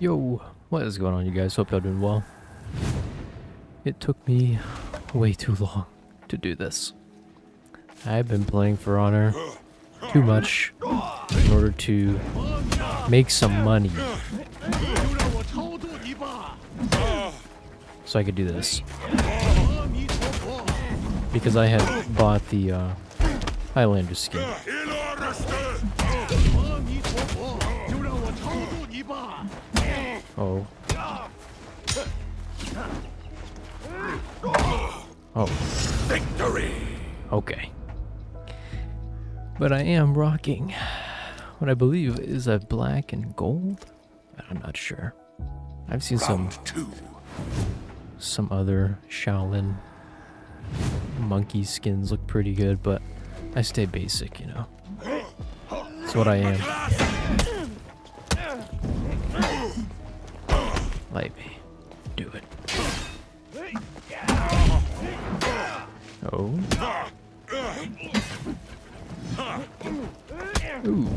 Yo, what is going on you guys? Hope y'all doing well. It took me way too long to do this. I've been playing For Honor too much in order to make some money so I could do this. Because I had bought the uh, Highlander skin. Oh. Oh. Victory! Okay. But I am rocking what I believe is a black and gold. I'm not sure. I've seen some two. some other Shaolin monkey skins look pretty good, but I stay basic, you know. That's what I am. Let me do it. Oh. Ooh.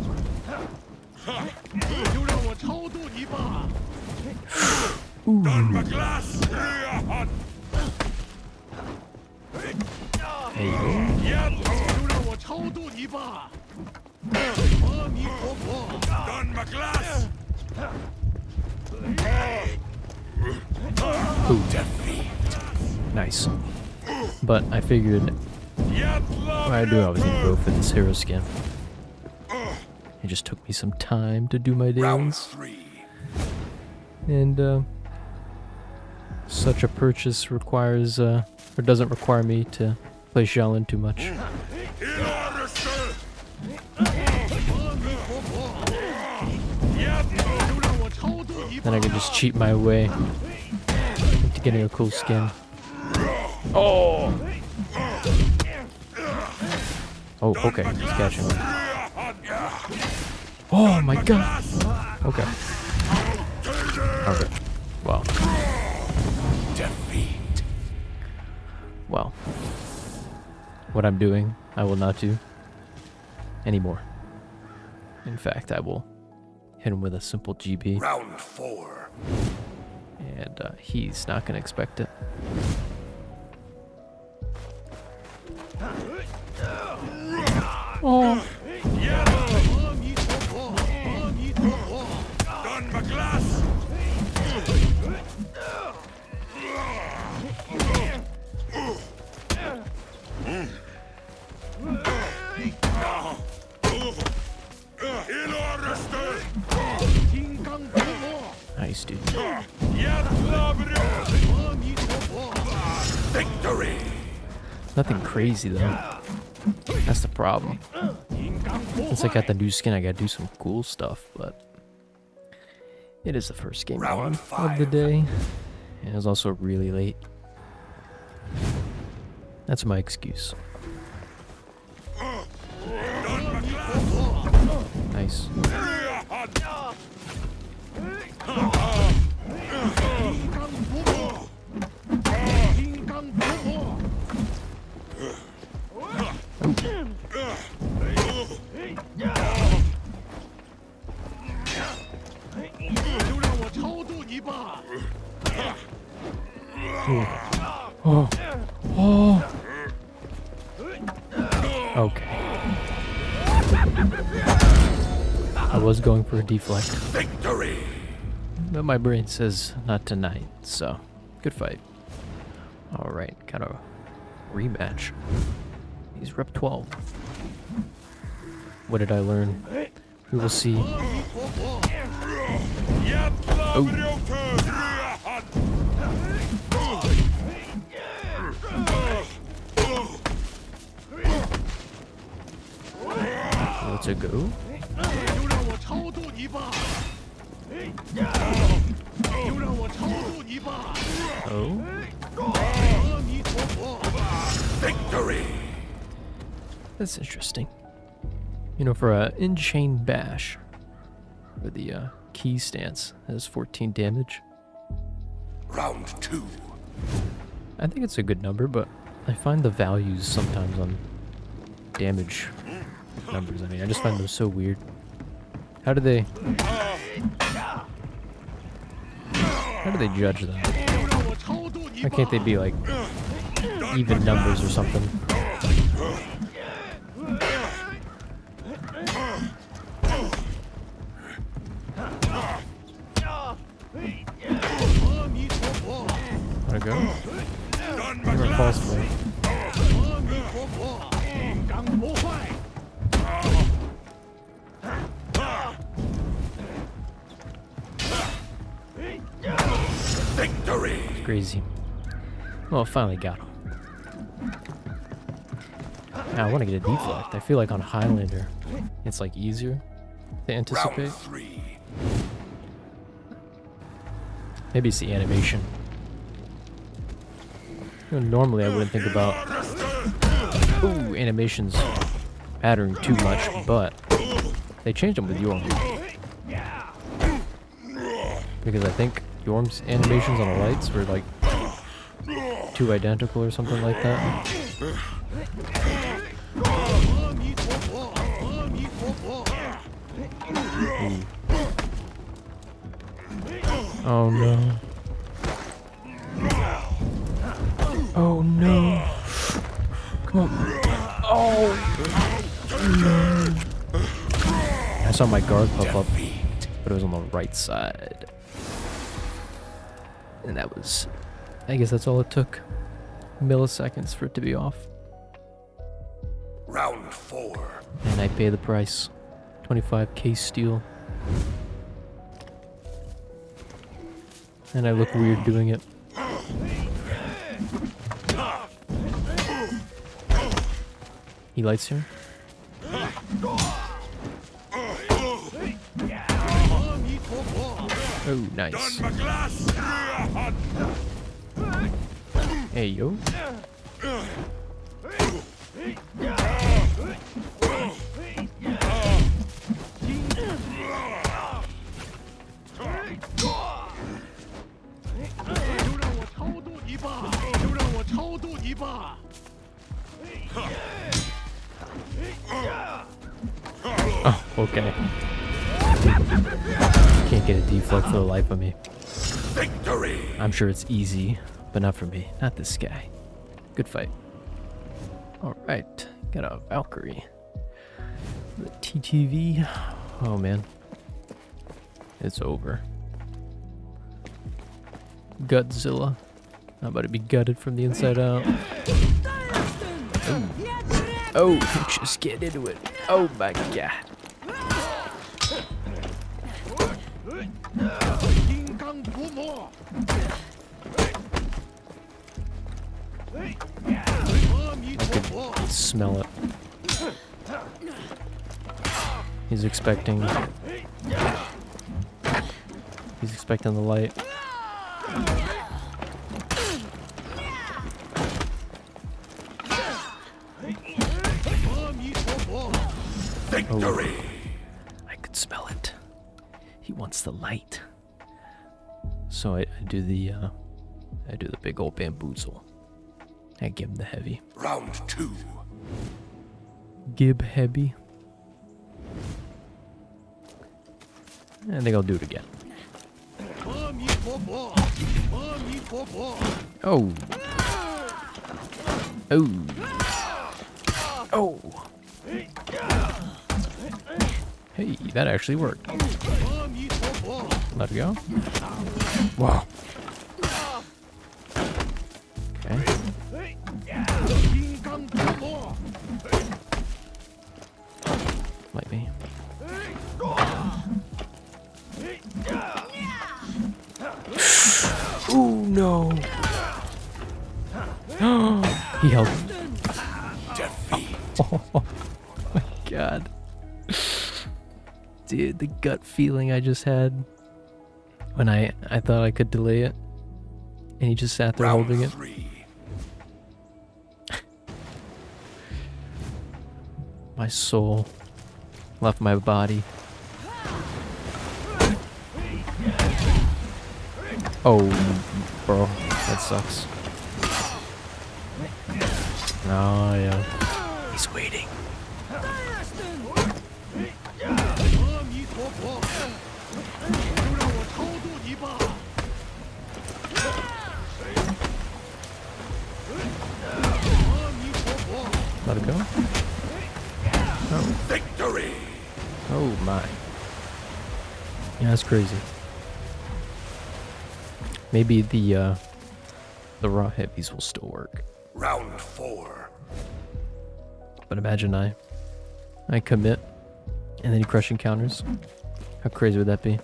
Glass! Rear There you go. Ooh, Defeat! nice. But I figured I do, I was gonna go for this hero skin. It just took me some time to do my dance, and uh, such a purchase requires, uh, or doesn't require me to play Shaolin too much. Then I can just cheat my way to getting a cool skin. Oh! Oh, okay, he's catching me. Oh my god! Okay. Okay. Well, Defeat! well. What I'm doing, I will not do anymore. In fact, I will hit him with a simple GB, Round four. and uh, he's not going to expect it. Oh! Done Dude. Victory! Nothing crazy, though. That's the problem. Since I got the new skin, I gotta do some cool stuff, but... It is the first game Round of the day. And it's also really late. That's my excuse. Nice. Going for a deflect, Victory! but my brain says not tonight, so good fight. Alright, kind of rematch. He's rep 12. What did I learn? We will see. Oh. Let's a go. Oh. Victory! That's interesting. You know, for a in-chain bash, for the uh, Qi stance, has 14 damage. Round two. I think it's a good number, but I find the values sometimes on damage numbers. I mean, I just find them so weird. How do they... How do they judge that? Why can't they be like even numbers or something? Crazy. Well, oh, finally got him. Now I want to get a deflect. I feel like on Highlander, it's like easier to anticipate. Maybe it's the animation. You know, normally I wouldn't think about ooh animations mattering too much, but they changed them with Yorm. Because I think Yorm's animations on the lights were like too identical or something like that. Ooh. Oh no. Oh no. Come on. Oh no. I saw my guard pop up, but it was on the right side. And that was, I guess that's all it took. Milliseconds for it to be off. Round four. And I pay the price. 25k steel. And I look weird doing it. He lights here? Oh, nice. Hey, yo. Oh, okay. Can't get a deflect for the life of me. Victory! I'm sure it's easy, but not for me. Not this guy. Good fight. Alright, got a Valkyrie. The TTV. Oh man. It's over. Gutzilla. I'm about to be gutted from the inside out. Oh, oh just get into it. Oh my god. Smell it. He's expecting. He's expecting the light. Victory! I wants the light. So I, I do the uh I do the big old bamboozle. I give him the heavy. Round two. Gib heavy. I think I'll do it again. Oh. Oh. Oh. Hey, that actually worked. Let it go. Wow. Okay. Might be. Ooh, no. he held. Oh my god. Dude, the gut feeling I just had when I I thought I could delay it, and he just sat there Round holding it. My soul left my body. Oh, bro, that sucks. Oh yeah, he's waiting. Let it go. Oh, Victory! oh my. Yeah, that's crazy. Maybe the uh, the raw heavies will still work. Round four. But imagine I, I commit, and then he crush encounters. How crazy would that be?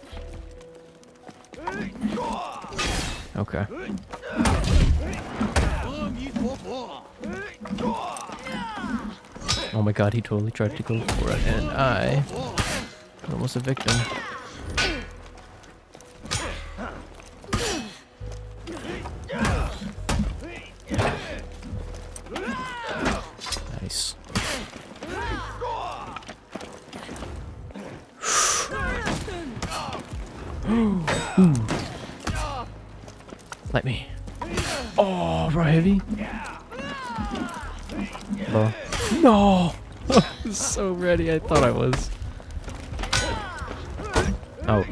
Okay. Oh my god, he totally tried to go for it, and I almost a victim. Nice. Ooh. Hmm. Let me. Oh, raw heavy. No! I was so ready. I thought I was. Oh.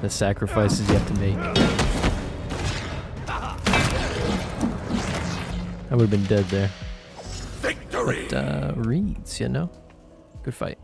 The sacrifices you have to make. I would have been dead there. Victory! But, uh, reads, you know? Good fight.